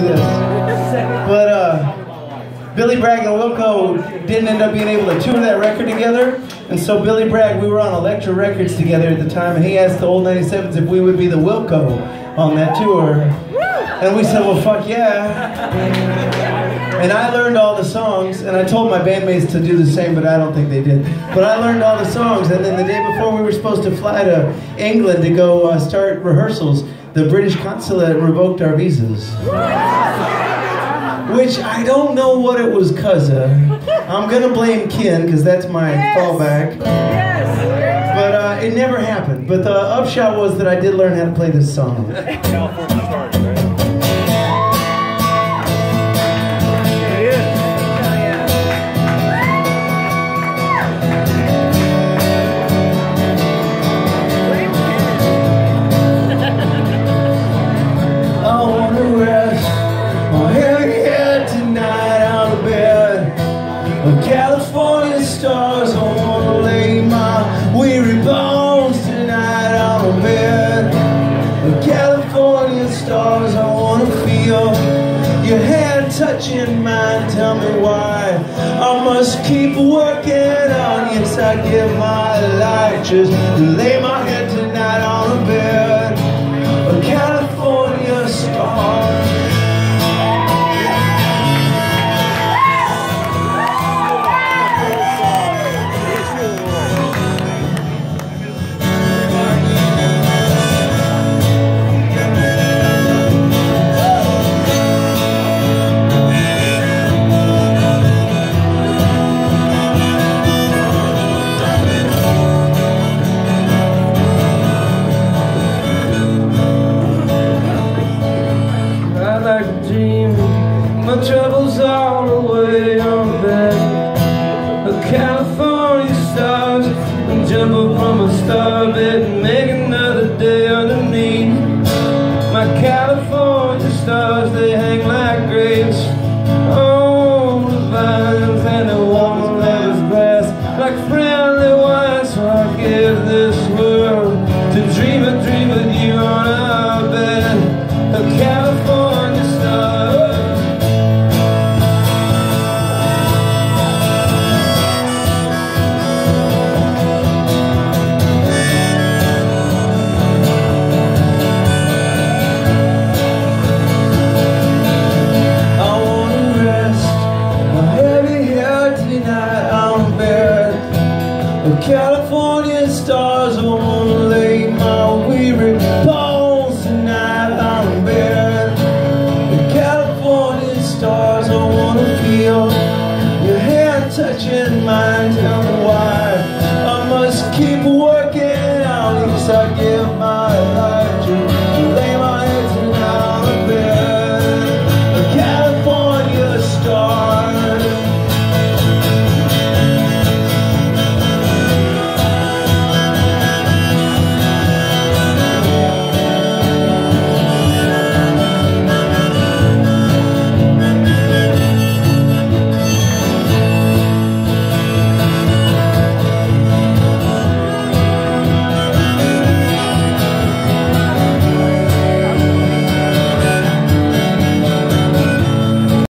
this. But uh, Billy Bragg and Wilco didn't end up being able to tour that record together. And so Billy Bragg, we were on Elektra Records together at the time, and he asked the old 97s if we would be the Wilco on that tour. And we said, well, fuck yeah. And I learned all the songs, and I told my bandmates to do the same, but I don't think they did. But I learned all the songs, and then the day before we were supposed to fly to England to go uh, start rehearsals, the British consulate revoked our visas. Which I don't know what it was cause of. I'm gonna blame Ken, because that's my Yes. fallback. But uh, it never happened. But the upshot was that I did learn how to play this song. California stars. I wanna lay my weary bones tonight on the bed California stars. I wanna feel your hand touching mine. Tell me why I must keep working on. Yes, I give my life just to lay my head tonight my troubles all away on bed of California stars and jump up from a star bed and make another day underneath. My California stars they hang like grapes on the vines and the walls of grass like friendly wine so I give this world to dream a dream with you on our bed. Of California California stars. Wanna lay my weary bones tonight on bed of California stars. I wanna feel your hand touching mine. Tell me